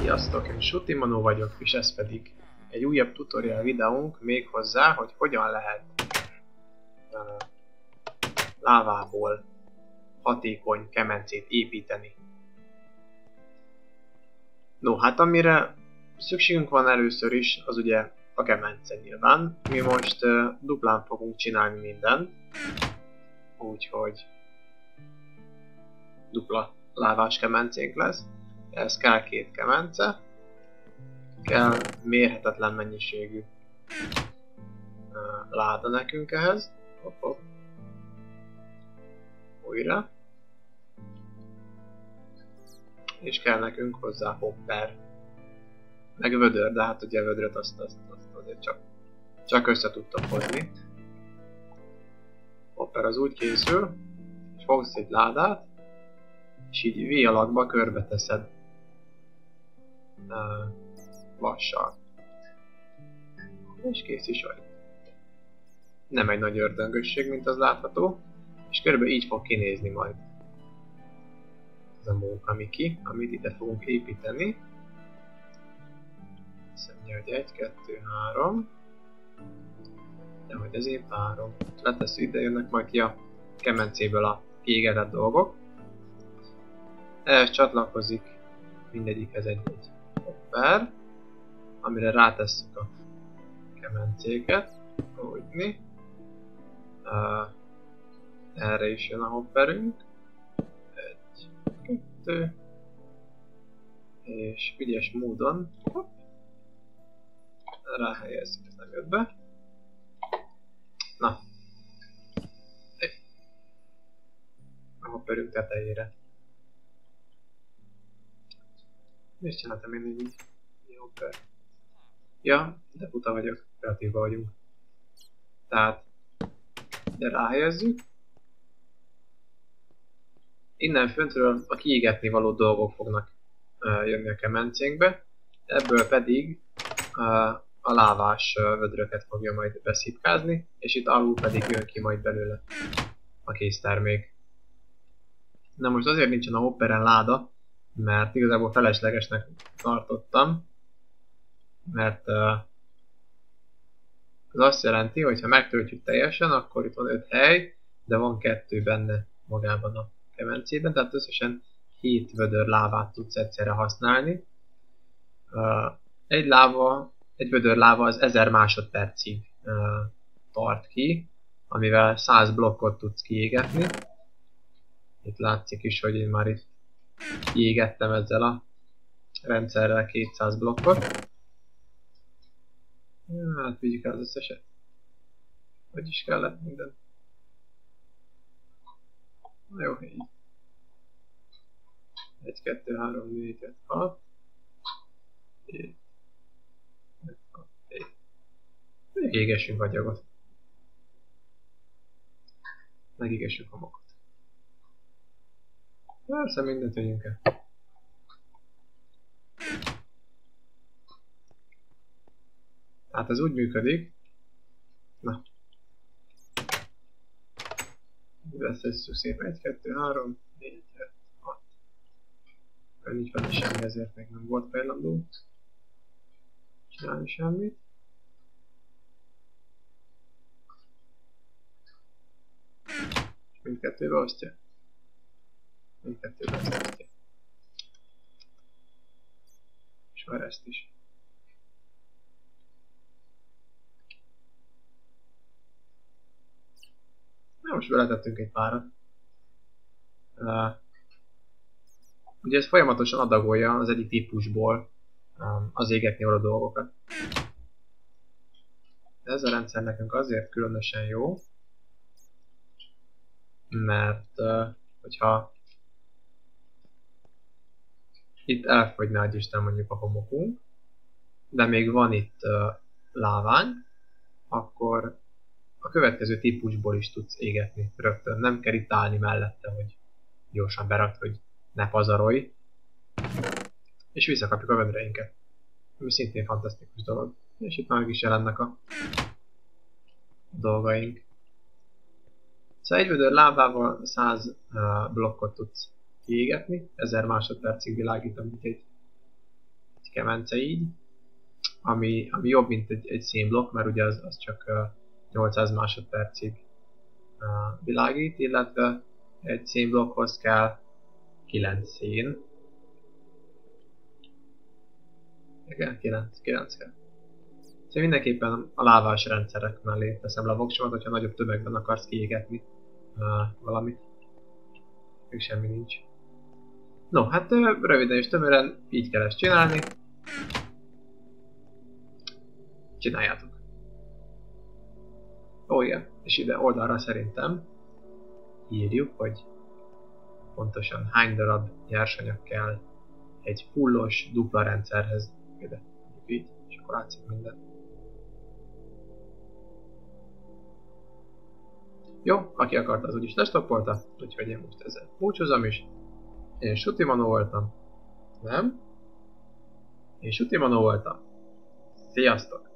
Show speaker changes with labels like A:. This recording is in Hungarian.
A: Sziasztok, én Sutimanó vagyok, és ez pedig egy újabb tutorial videónk még hozzá, hogy hogyan lehet uh, lávából hatékony kemencét építeni. No, hát amire szükségünk van először is, az ugye a kemence nyilván. Mi most uh, duplán fogunk csinálni mindent, úgyhogy dupla lávás kemencénk lesz. Ez kell két kemence, kell mérhetetlen mennyiségű uh, láda nekünk ehhez. Hopp, hopp. Újra. És kell nekünk hozzá hopper. Meg vödör, de hát ugye vödröt azt, azt, azt azért csak, csak össze tudtam hozni. Hopper az úgy készül, és fogsz egy ládát, és így V alakba körbe teszed uh, vassal. És kész is vagy. Nem egy nagy ördöngösség, mint az látható, és körülbelül így fog kinézni majd ez a móka Miki, amit ide fogunk építeni. Azt mondja, hogy 1, 2, 3. De hogy ezért 3. Letesz ide, jönnek majd ki a kemencéből a kiégetett dolgok. Ehhez csatlakozik mindegyikhez egy-egy hopper, amire rátesszük a kemencéket, úgy Uh, erre is jön a hopperünk. Egy, kettő. És ügyes módon hopp, ráhelyezzük, ez nem jött be. Na. A hopperünk tetejére. Miért csináltam én így? Jó, per. Ja, de puta vagyok, kreatívba vagyunk. Tehát, de ráhelyezzük. Innen föntről a kiégetni való dolgok fognak uh, jönni a kemencénkbe. Ebből pedig uh, a lávás vödröket fogja majd beszipkázni, és itt alul pedig jön ki majd belőle a késztermék. Na most azért nincsen a hopperen láda, mert igazából feleslegesnek tartottam, mert az azt jelenti, hogy ha megtöltjük teljesen, akkor itt van 5 hely, de van kettő benne magában a kemencében, tehát összesen 7 vödör lávát tudsz egyszerre használni. Egy láva, egy vödör láva az 1000 másodpercig uh, tart ki, amivel 100 blokkot tudsz kiégetni. Itt látszik is, hogy én már itt kiégettem ezzel a rendszerrel 200 blokkot. Ja, hát vigyük el az összeset. Hogy is kellett minden. Na jó, így. 1, 2, 3, 4, 5, 6. 7. 6, 7. Égessünk a gyagot. Megégessük a mokot. Persze mindent vegyünk el. Hát ez úgy működik. Na. Veszesszük szépen 1, 2, 3, 4, 5, 6. Nincs benne semmi, ezért még nem volt fejlandó. Csinálni semmit. Mindkettőbe osztja. Mindkettőbe osztja. És már ezt is. Na most beletettünk egy párat. Uh, ugye ez folyamatosan adagolja az egyik típusból um, az égetni való dolgokat. De ez a rendszer nekünk azért különösen jó, mert hogyha itt elfogyna egy Isten mondjuk a homokunk, de még van itt uh, lávány, akkor a következő típusból is tudsz égetni rögtön. Nem kell itt állni mellette, hogy gyorsan berakd, hogy ne pazarolj. És visszakapjuk a vödreinket. Ami szintén fantasztikus dolog. És itt már is jelennek a dolgaink. Szóval egy vödör lábával 100 uh, blokkot tudsz kiégetni, 1000 másodpercig világít, mint egy, egy kemence így, ami, ami jobb, mint egy, egy szénblokk, mert ugye az, az csak uh, 800 másodpercig világít, illetve egy szénblokkhoz kell 9 szén. Igen, 9, 9 kell. Szóval mindenképpen a lávás rendszerek mellé teszem le a voksomat, hogyha nagyobb tömegben akarsz kiégetni valamit. Még semmi nincs. No, hát röviden és tömören így kell ezt csinálni. Csináljátok. Ó, igen. És ide oldalra szerintem írjuk, hogy pontosan hány darab nyersanyag kell egy fullos dupla rendszerhez. Ide, így, és akkor látszik minden. Jó, aki akarta, az úgyis lestopolta, úgyhogy én most ezzel búcsúzom is. Én Sutimanó voltam. Nem? Én Sutimanó voltam. Sziasztok!